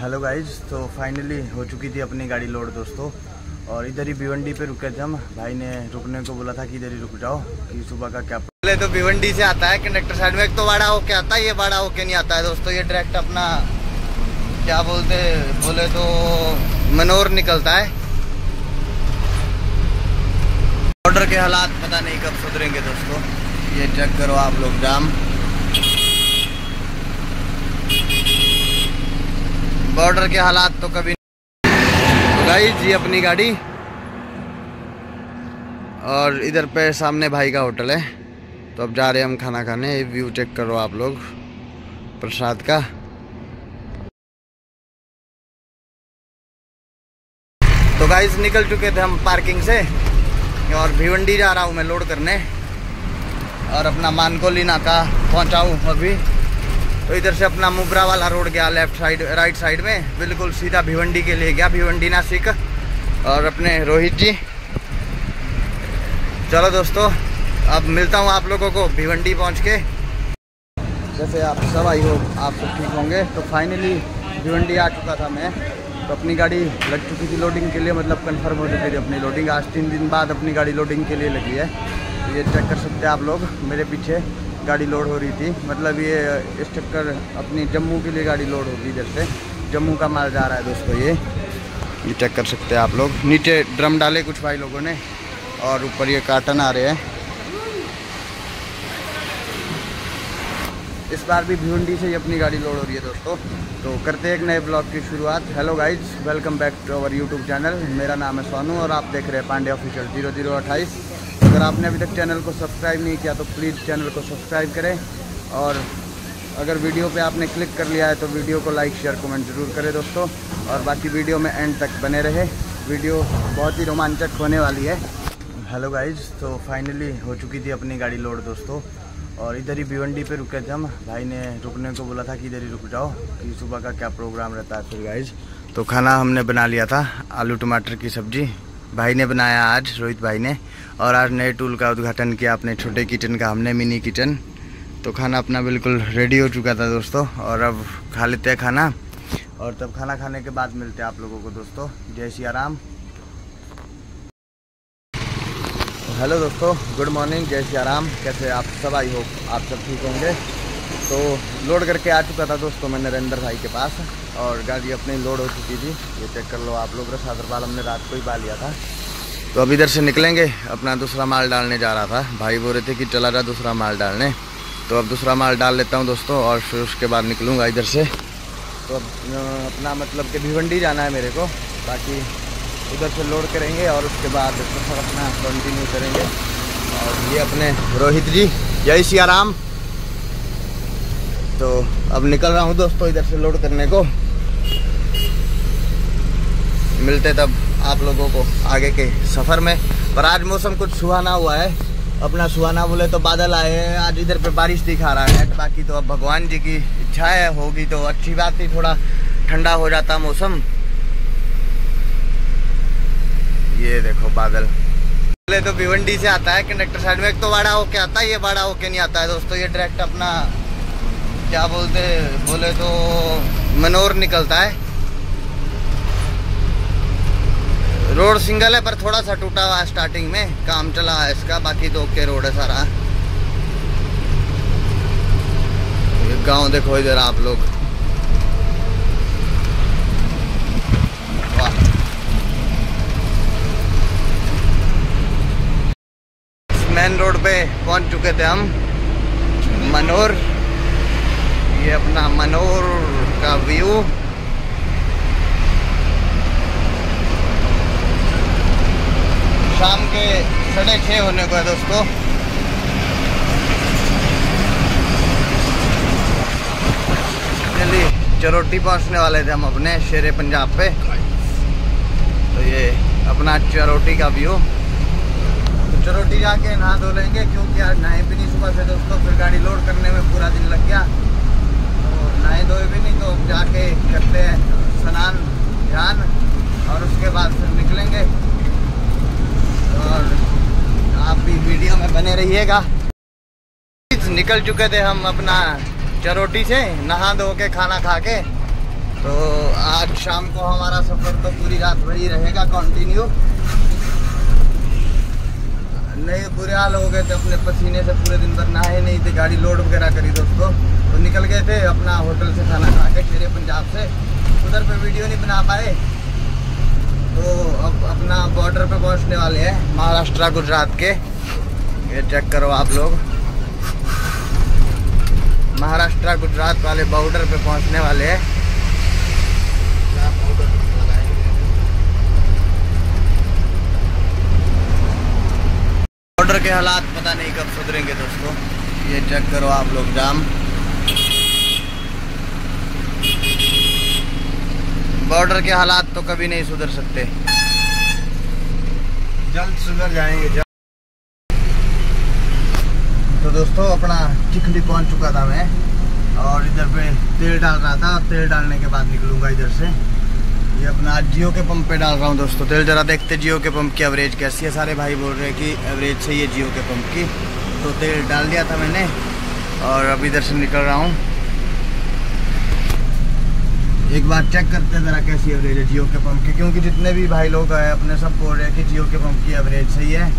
Hello guys तो finally हो चुकी थी अपनी गाड़ी लोड दोस्तों। और इधर ही भिवंडी पे रुके थे हम। भाई ने रुकने को बोला था कि इधर ही रुक जाओ, कि सुबह का क्या पहले तो भिवंडी से आता है कंडक्टर साइड में। एक तो बाड़ा होके आता है, ये बाड़ा होके नहीं आता है दोस्तों। ये डायरेक्ट अपना, क्या बोलते बोले तो मनोर निकलता है। बॉर्डर के हालात पता नहीं कब सुधरेंगे दोस्तों। ये चेक करो आप लोग, जाम। बॉर्डर के हालात तो कभी गाइस जी अपनी गाड़ी और इधर पे सामने भाई का होटल है। तो अब जा रहे हैं हम खाना खाने। व्यू चेक करो आप लोग, प्रसाद का। तो गाइस निकल चुके थे हम पार्किंग से और भिवंडी जा रहा हूँ मैं लोड करने। और अपना मानकोली नाका पहुँचा हूँ अभी। तो इधर से अपना मुबरा वाला रोड गया लेफ़्ट साइड, राइट साइड में। बिल्कुल सीधा भिवंडी के लिए गया, भिवंडी नासिक। और अपने रोहित जी। चलो दोस्तों, अब मिलता हूँ आप लोगों को भिवंडी पहुँच के। जैसे आप सब, आई हो आप सब ठीक होंगे। तो फाइनली भिवंडी आ चुका था मैं। तो अपनी गाड़ी लग चुकी थी लोडिंग के लिए मतलब कंफर्म हो चुकी थी अपनी लोडिंग आज तीन दिन बाद अपनी गाड़ी लोडिंग के लिए लगी है। तो ये चेक कर सकते हैं आप लोग, मेरे पीछे। गाड़ी लोड हो रही थी। मतलब ये इस चक्कर अपनी जम्मू के लिए गाड़ी लोड होगी इधर से। जम्मू का माल जा रहा है दोस्तों ये। ये चेक कर सकते हैं आप लोग। नीचे ड्रम डाले कुछ भाई लोगों ने और ऊपर ये कार्टन आ रहे हैं। इस बार भी भिवंडी से ही अपनी गाड़ी लोड हो रही है दोस्तों। तो करते हैं एक नए ब्लॉग की शुरुआत। Hello guys welcome back to our YouTube channel मेरा नाम है सोनू और आप देख रहे हैं पांडे ऑफिशियल ज़ीरो ज़ीरो अट्ठाईस। अगर आपने अभी तक चैनल को सब्सक्राइब नहीं किया तो प्लीज़ चैनल को सब्सक्राइब करें और अगर वीडियो पे आपने क्लिक कर लिया है तो वीडियो को लाइक, शेयर, कमेंट ज़रूर करें दोस्तों। और बाकी वीडियो में एंड तक बने रहे। वीडियो बहुत ही रोमांचक होने वाली है। हेलो गाइज़ तो फाइनली हो चुकी थी अपनी गाड़ी लोड दोस्तों। और इधर ही भिवंडी पे रुके थे हम। भाई ने रुकने को बोला था कि इधर ही रुक जाओ, कि सुबह का क्या प्रोग्राम रहता है फिर गाइज़ तो खाना हमने बना लिया था, आलू टमाटर की सब्ज़ी। भाई ने बनाया आज, रोहित भाई ने। और आज नए टूल का उद्घाटन किया अपने छोटे किचन का, हमने मिनी किचन तो खाना अपना बिल्कुल रेडी हो चुका था दोस्तों, और अब खा लेते हैं खाना। और तब खाना खाने के बाद मिलते हैं आप लोगों को दोस्तों। जय श्री राम। हेलो दोस्तों गुड मॉर्निंग जय श्री राम। कैसे आप सब? आई हो आप सब ठीक होंगे। तो लोड करके आ चुका था दोस्तों मैं नरेंद्र भाई के पास और गाड़ी अपनी लोड हो चुकी थी। ये चेक कर लो आप लोग रसादरपाल हमने रात को ही पा लिया था। तो अब इधर से निकलेंगे, अपना दूसरा माल डालने जा रहा था। भाई बोल रहे थे कि चला जा दूसरा माल डालने। तो अब दूसरा माल डाल लेता हूँ दोस्तों और फिर उसके बाद निकलूँगा इधर से। तो अब अपना मतलब कि भिवंडी जाना है मेरे को। बाकी उधर से लोड करेंगे और उसके बाद सफ़र अपना कंटिन्यू करेंगे। और ये अपने रोहित जी, जय सिया राम। तो अब निकल रहा हूँ दोस्तों इधर से लोड करने को। मिलते तब आप लोगों को आगे के सफ़र में। पर आज मौसम कुछ सुहाना हुआ है। अपना सुहाना बोले तो बादल आए हैं। आज इधर पे बारिश दिखा रहा है। बाकी तो अब भगवान जी की इच्छा है, होगी तो अच्छी बात ही थोड़ा ठंडा हो जाता मौसम। ये देखो बादल। पहले तो भिवंडी से आता है कंडक्टर साइड में। एक तो बाड़ा होके आता है, ये बाड़ा होके नहीं आता है दोस्तों। ये डायरेक्ट अपना क्या बोलते बोले तो मनोर निकलता है। रोड सिंगल है, पर थोड़ा सा टूटा हुआ स्टार्टिंग में। काम चला है इसका, बाकी तो ओके रोड है सारा। ये गाँव देखो इधर आप लोग। मेन रोड पे पहुँच चुके थे हम मनोर ये अपना मनोर का व्यू। शाम के साढ़े छः होने को है दोस्तों। चरोटी पहुँचने वाले थे हम अपने शेर पंजाब पे। तो ये अपना चरोटी का व्यू। तो चरोटी जाके नहा धो लेंगे, क्योंकि आज नहाए भी नहीं सुबह से दोस्तों, फिर गाड़ी लोड करने में पूरा दिन लग गया। नहाए धोए भी नहीं तो जाके करते हैं स्नान, ध्यान, और उसके बाद फिर निकलेंगे। और आप भी वीडियो में बने रहिएगा। निकल चुके थे हम अपना चरोटी से, नहा धो के, खाना खा के। तो आज शाम को हमारा सफ़र तो पूरी रात वही रहेगा कंटिन्यू नहीं, बुरे हाल हो गए थे अपने पसीने से, पूरे दिन भर नहाए नहीं थे, गाड़ी लोड वगैरह करी दोस्तों तो निकल गए थे अपना होटल से खाना खा के शेरे पंजाब से। उधर पे वीडियो नहीं बना पाए। तो अब अपना बॉर्डर पे पहुँचने वाले हैं, महाराष्ट्र, गुजरात के। ये चेक करो आप लोग। महाराष्ट्र, गुजरात वाले बॉर्डर पे पहुँचने वाले हैं। बॉर्डर के हालात पता नहीं कब सुधरेंगे दोस्तों। ये चेक करो आप लोग, जाम। बॉर्डर के हालात तो कभी नहीं सुधर सकते। जल्द सुधर जाएँगे, जल्द। तो दोस्तों, अपना चिखली पहुँच चुका था मैं, और इधर पे तेल डाल रहा था। तेल डालने के बाद निकलूँगा इधर से। ये अपना जियो के पंप पे डाल रहा हूँ दोस्तों। तेल जरा देखते जियो के पंप की एवरेज कैसी है? सारे भाई बोल रहे हैं कि एवरेज सही है जियो के पंप की। तो तेल डाल दिया था मैंने और अब इधर से निकल रहा हूँ। एक बार चेक करते हैं ज़रा कैसी एवरेज है जियो के पंप की, क्योंकि जितने भी भाई लोग हैं, अपने सब बोल रहे हैं कि जियो के पंप की एवरेज सही है।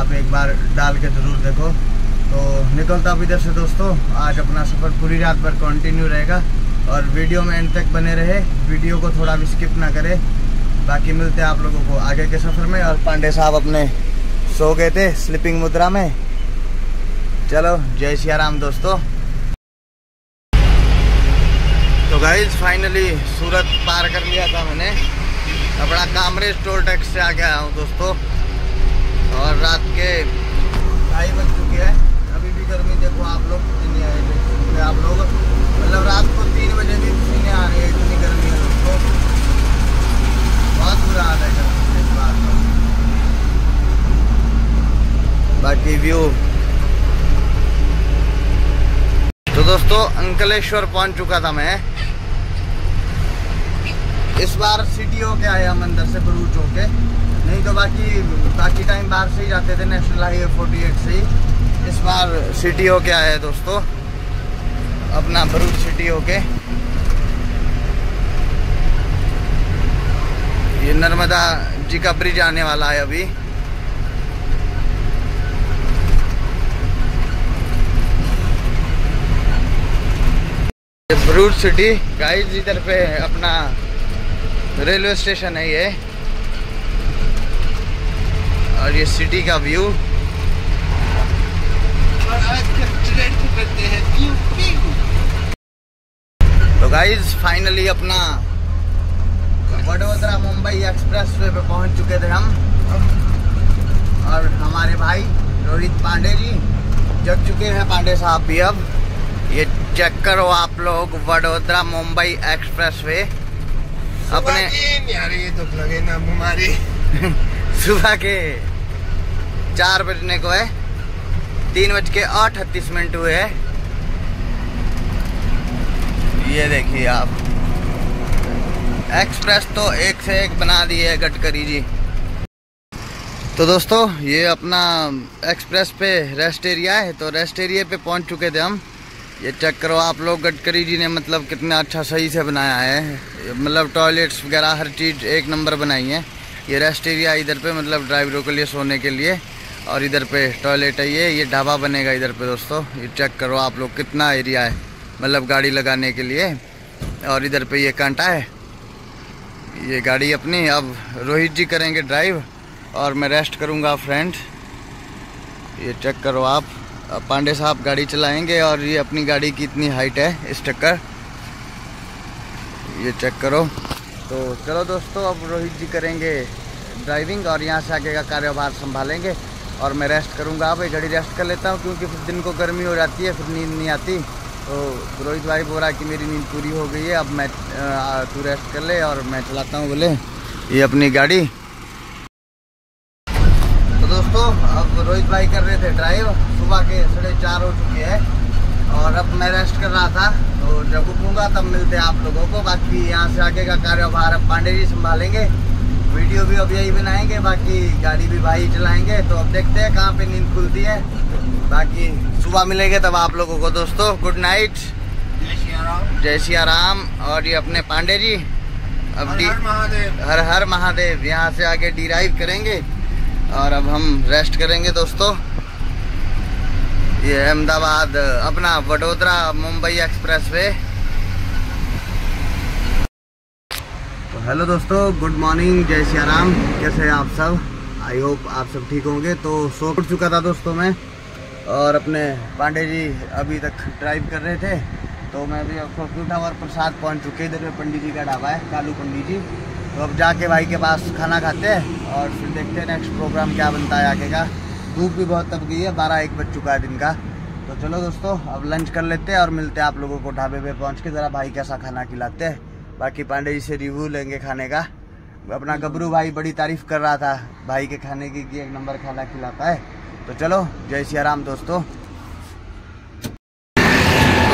आप एक बार डाल के ज़रूर देखो। तो निकलता अब इधर से दोस्तों, आज अपना सफ़र पूरी रात भर कंटिन्यू रहेगा। और वीडियो में एंड तक बने रहे। वीडियो को थोड़ा भी स्किप ना करें। बाकी मिलते हैं आप लोगों को आगे के सफ़र में। और पांडे साहब अपने सो गए थे स्लीपिंग मुद्रा में। चलो, जय सिया राम दोस्तों। तो गाइज़ फाइनली सूरत पार कर लिया था मैंने। अपना कामरेज टोल टैक्स से आ गया हूँ दोस्तों। और रात के ढाई बज चुके हैं अभी भी गर्मी देखो आप लोग कितनी है आप लोग मतलब रात को तीन बजे भी पसीने आ रही है इतनी गर्मी है दोस्तों बहुत बुरा हाल है गर्मी इस बार तो बाकी व्यू तो दोस्तों अंकलेश्वर पहुँच चुका था मैं। इस बार सिटी होके आया हम अंदर से बरूच होके। नहीं तो बाकी बाकी टाइम बाहर से ही जाते थे नेशनल हाईवे 48 से ही। इस बार सिटी होके आया है दोस्तों। अपना भरूच सिटी होके। ये नर्मदा जी का ब्रिज आने वाला है अभी। भरूच सिटी। गाइस इधर पे अपना रेलवे स्टेशन है ये। और ये सिटी का व्यू। तो गाइज़ फाइनली अपना वडोदरा मुंबई एक्सप्रेस वे पे पहुँच चुके थे हम। और हमारे भाई रोहित पांडे जी, जग चुके हैं पांडे साहब भी अब। ये चेक करो आप लोग वडोदरा मुंबई एक्सप्रेस वे अपने ये तो लगे ना हमारी। सुबह के चार बजने को है। तीन बज के अठतीस मिनट हुए है। ये देखिए आप। एक्सप्रेस तो एक से एक बना दिए है गडकरी जी। तो दोस्तों ये अपना एक्सप्रेस पे रेस्ट एरिया है तो रेस्ट एरिया पे पहुँच चुके थे हम। ये चेक करो आप लोग गडकरी जी ने मतलब कितना अच्छा सही से बनाया है। मतलब टॉयलेट्स वगैरह हर चीज़ एक नंबर बनाई है। ये रेस्ट एरिया इधर पे मतलब ड्राइवरों के लिए सोने के लिए और इधर पे टॉयलेट है ये। ये ढाबा बनेगा इधर पे दोस्तों। ये चेक करो आप लोग कितना एरिया है मतलब गाड़ी लगाने के लिए। और इधर पे ये कांटा है। ये गाड़ी अपनी। अब रोहित जी करेंगे ड्राइव और मैं रेस्ट करूँगा फ्रेंड ये चेक करो आप पांडे साहब गाड़ी चलाएँगे और ये अपनी गाड़ी की इतनी हाइट है इस टक्कर। ये चेक करो। तो चलो दोस्तों, अब रोहित जी करेंगे ड्राइविंग और यहाँ से आगे का कार्यभार संभालेंगे और मैं रेस्ट करूँगा। अब घड़ी रेस्ट कर लेता हूँ क्योंकि फिर दिन को गर्मी हो जाती है, फिर नींद नहीं आती। तो रोहित भाई बोल रहा है कि मेरी नींद पूरी हो गई है, अब मैं तू रेस्ट कर ले और मैं चलाता हूँ बोले। ये अपनी गाड़ी। अब रोहित भाई कर रहे थे ड्राइव सुबह के साढ़े चार हो चुके हैं। और अब मैं रेस्ट कर रहा था तो जब उठूँगा तब मिलते हैं आप लोगों को। बाकी यहाँ से आगे का कार्यभार अब पांडे जी संभालेंगे। वीडियो भी अब यही बनाएँगे बाकी गाड़ी भी भाई चलाएँगे। तो अब देखते हैं कहाँ पे नींद खुलती है। बाकी सुबह मिलेंगे तब आप लोगों को दोस्तों। गुड नाइट जय सिया राम। और ये अपने पांडे जी अब हर हर महादेव। यहाँ से आगे डिराइव करेंगे। और अब हम रेस्ट करेंगे दोस्तों। ये अहमदाबाद, अपना वडोदरा, मुंबई एक्सप्रेस वे। तो हेलो दोस्तों गुड मॉर्निंग जय सिया राम कैसे हैं आप सब? आई होप आप सब ठीक होंगे। तो सो उठ चुका था दोस्तों मैं। और अपने पांडे जी अभी तक ड्राइव कर रहे थे। तो मैं भी अब सो उठा और प्रसाद पहुँच चुके इधर में पंडित जी का ढाबा है, कालू पंडित जी। तो अब जाके भाई के पास खाना खाते हैं और फिर देखते हैं नेक्स्ट प्रोग्राम क्या बनता है आगे का। धूप भी बहुत तब गई है, बारह एक बज चुका है दिन का। तो चलो दोस्तों, अब लंच कर लेते हैं और मिलते हैं आप लोगों को ढाबे पे पहुँच के। ज़रा भाई कैसा खाना खिलाते हैं। बाकी पांडे जी से रिव्यू लेंगे खाने का। अपना गबरू भाई बड़ी तारीफ़ कर रहा था, भाई के खाने की कि एक नंबर खाना खिलाता है। तो चलो, जय सिया राम दोस्तों।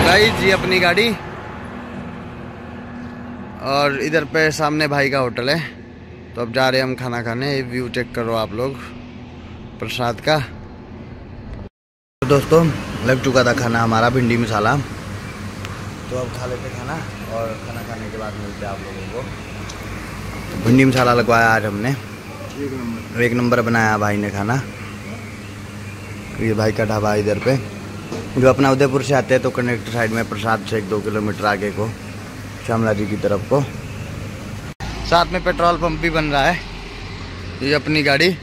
भाई जी अपनी गाड़ी। और इधर पे सामने भाई का होटल है। तो अब जा रहे हैं हम खाना खाने। ये व्यू चेक करो आप लोग। प्रसाद का। तो दोस्तों लग चुका था खाना हमारा भिंडी मसाला। तो अब खा लेते खाना और खाना खाने के बाद मिलते हैं आप लोगों को। भिंडी मसाला लगवाया आज हमने। एक नंबर। बनाया भाई ने खाना। ये भाई का ढाबा इधर पे। जो अपना उदयपुर से आते हैं तो कनेक्ट साइड में प्रसाद से एक दो किलोमीटर आगे को। श्यामला जी की तरफ़ को। साथ में पेट्रोल पंप भी बन रहा है, ये अपनी गाड़ी।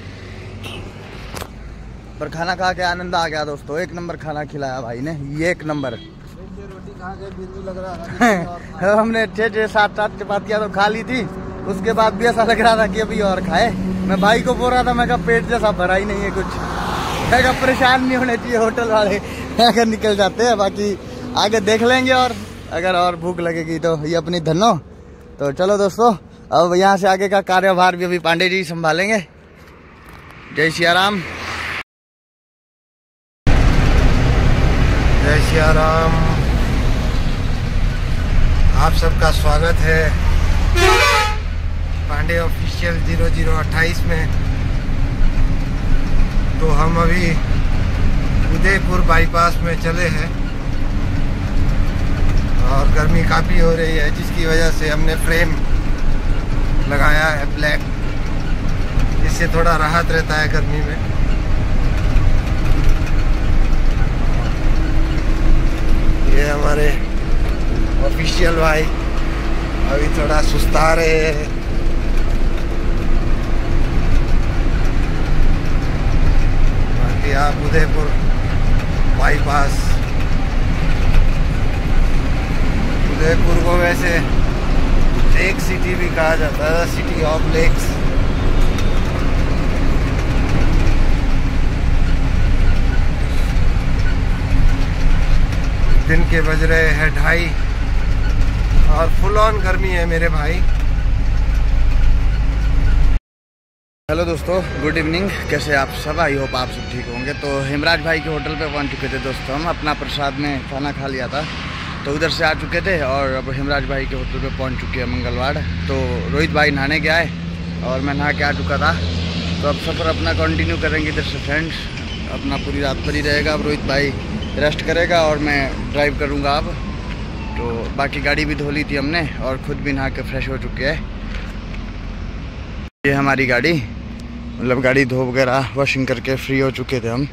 पर खाना खा के आनंद आ गया दोस्तों, एक नंबर खाना खिलाया भाई ने, ये एक नंबर। हमने छः छः सात सात चपातियाँ तो खा ली थी, उसके बाद भी ऐसा लग रहा था कि अभी और खाए। मैं भाई को बोल रहा था, मैं कहा, पेट जैसा भरा ही नहीं है कुछ। मैं परेशान नहीं होने चाहिए होटल वाले अगर निकल जाते हैं, बाकी आगे देख लेंगे और अगर और भूख लगेगी तो ये अपनी धनो। तो चलो दोस्तों, अब यहाँ से आगे का कार्यभार भी अभी पांडे जी संभालेंगे। जय सिया राम। जय सिया राम। आप सबका स्वागत है। पांडे ऑफिशियल ज़ीरो ज़ीरो अट्ठाईस में। तो हम अभी उदयपुर बाईपास में चले हैं। और गर्मी काफ़ी हो रही है, जिसकी वजह से हमने फ्रेम लगाया है ब्लैक इससे थोड़ा राहत रहता है गर्मी में। ये हमारे ऑफिशियल भाई अभी थोड़ा सुस्ता रहे हैं। बाकी आप उदयपुर बाईपास उदयपुर को वैसे लेक सिटी भी कहा जाता है सिटी ऑफ़ लेक्स दिन के बज रहे हैं ढाई, और फुल ऑन गर्मी है मेरे भाई। हेलो दोस्तों गुड इवनिंग कैसे आप सब? आई होप आप सब ठीक होंगे। तो हिमराज भाई के होटल पे पहुँच चुके थे दोस्तों हम, अपना प्रसाद में खाना खा लिया था। तो उधर से आ चुके थे और अब हिमराज भाई के होटल पे पहुँच चुके हैं मंगलवार। तो रोहित भाई नहाने गया है और मैं नहा के आ चुका था। तो अब सफ़र अपना कंटिन्यू करेंगे इधर से फ्रेंड्स अपना पूरी रात भर ही रहेगा। अब रोहित भाई रेस्ट करेगा और मैं ड्राइव करूँगा अब। तो बाकी गाड़ी भी धो ली थी हमने और खुद भी नहा के फ्रेश हो चुके हैं। ये हमारी गाड़ी। मतलब गाड़ी धो वगैरह वॉशिंग करके फ्री हो चुके थे हम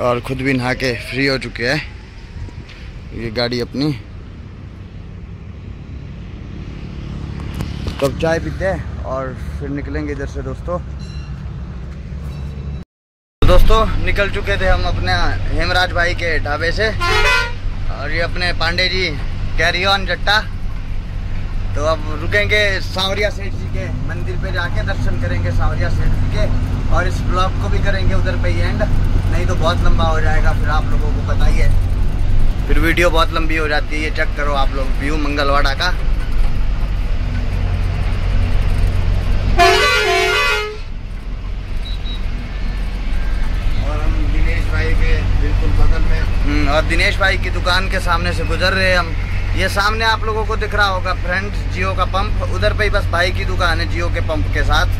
और खुद भी नहा के फ्री हो चुके हैं। ये गाड़ी अपनी। तो चाय पीते हैं और फिर निकलेंगे इधर से दोस्तों। तो दोस्तों, निकल चुके थे हम अपने हेमराज भाई के ढाबे से। और ये अपने पांडे जी कैरी ऑन जट्टा। तो अब रुकेंगे सांवरिया सेठ जी के मंदिर पे जाके, दर्शन करेंगे सांवरिया सेठ जी के। और इस ब्लॉग को भी करेंगे उधर पे ही एंड नहीं तो बहुत लंबा हो जाएगा, फिर आप लोगों को है। फिर वीडियो बहुत लंबी हो जाती है ये चेक करो आप लोग व्यू मंगलवाड़ा का। और हम दिनेश भाई के बिल्कुल बगल में। हम्म, और दिनेश भाई की दुकान के सामने से गुजर रहे हैं हम। ये सामने आप लोगों को दिख रहा होगा फ्रंट जियो का पंप उधर पे ही बस भाई की दुकान है जियो के पंप के साथ।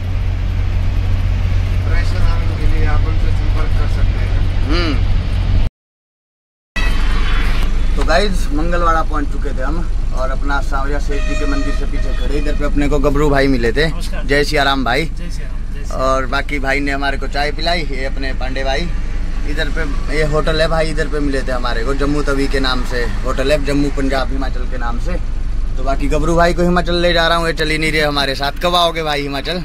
प्रेशर के लिए आप उनसे संपर्क कर सकते हैं। गाइज़ मंगलवाड़ा पहुँच चुके थे हम और अपना सावरिया सेठ जी के मंदिर से पीछे खड़े। इधर पे अपने को गबरू भाई मिले थे। जय सिया राम भाई और बाकी भाई ने हमारे को चाय पिलाई ये अपने पांडे भाई। इधर पे ये होटल है भाई इधर पे मिले थे हमारे को जम्मू तवी के नाम से। होटल है जम्मू पंजाब हिमाचल के नाम से। तो बाकी गबरू भाई को हिमाचल ले जा रहा हूँ ये चल ही नहीं रहे हमारे साथ। कब आओगे भाई हिमाचल?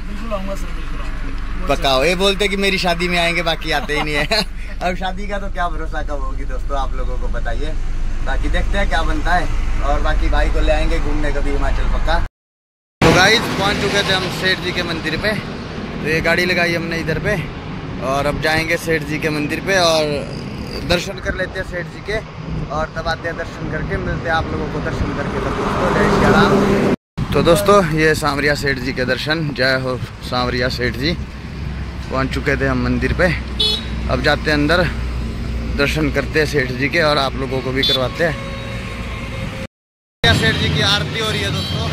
हो? ये बोलते कि मेरी शादी में आएँगे बाकी आते ही नहीं है। अब शादी का तो क्या भरोसा कब होगी दोस्तों आप लोगों को बताइए। बाकी देखते हैं क्या बनता है। और बाकी भाई को ले आएँगे घूमने कभी हिमाचल पक्का। तो गाइस पहुँच चुके थे हम सेठ जी के मंदिर पे। तो ये गाड़ी लगाई हमने इधर पे। और अब जाएँगे सेठ जी के मंदिर पे और दर्शन कर लेते हैं सेठ जी के। और तब आते हैं दर्शन करके, मिलते हैं आप लोगों को दर्शन करके तब दोस्तों, जय श्री राम। तो दोस्तों, ये सांवरिया सेठ जी के दर्शन। जय हो सांवरिया सेठ जी। पहुँच चुके थे हम मंदिर पे। अब जाते हैं अंदर। दर्शन करते हैं सेठ जी के और आप लोगों को भी करवाते हैं। सेठ जी की आरती हो रही है दोस्तों?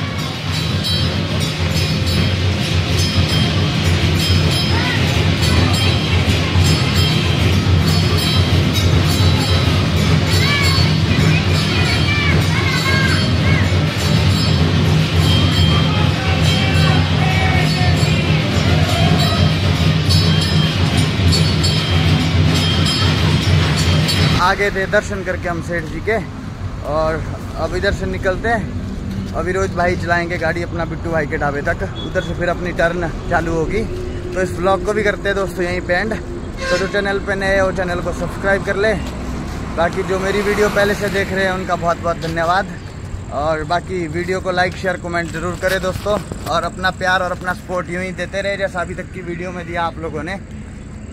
आगे थे दर्शन करके हम सेठ जी के। और अब इधर से निकलते हैं। अभी रोज भाई चलाएँगे गाड़ी अपना बिट्टू भाई के ढाबे तक। उधर से फिर अपनी टर्न चालू होगी। तो इस ब्लॉग को भी करते हैं दोस्तों, यहीं पे एंड तो जो चैनल पे नए हो चैनल को सब्सक्राइब कर ले। बाकी जो मेरी वीडियो पहले से देख रहे हैं, उनका बहुत बहुत धन्यवाद। और बाकी वीडियो को लाइक शेयर कमेंट ज़रूर करें दोस्तों। और अपना प्यार और अपना सपोर्ट यूँ ही देते रहे, जैसा अभी तक की वीडियो में दिया आप लोगों ने।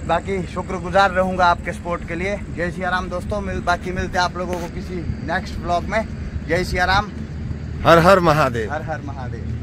बाकी शुक्रगुजार रहूँगा आपके सपोर्ट के लिए। जय सिया राम दोस्तों मिल बाकी मिलते हैं आप लोगों को किसी नेक्स्ट ब्लॉग में। जय सिया राम। हर हर महादेव। हर हर महादेव।